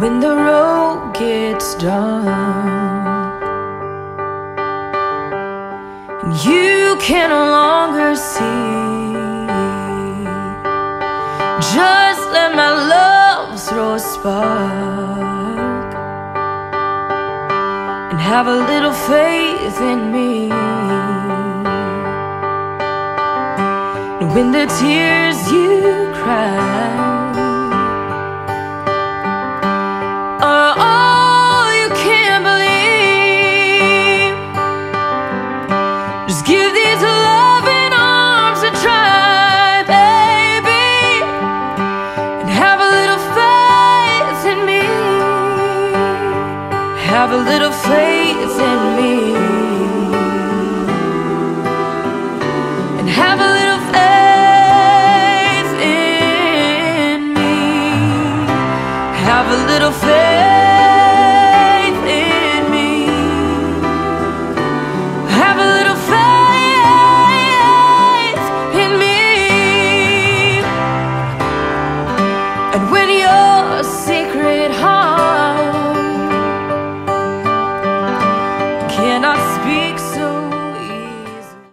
the road gets dark and you can no longer see, just let my love throw a spark and have a little faith in me. And when the tears you cry Have a little faith in me. And have a little faith in me. Have a little faith Your secret heart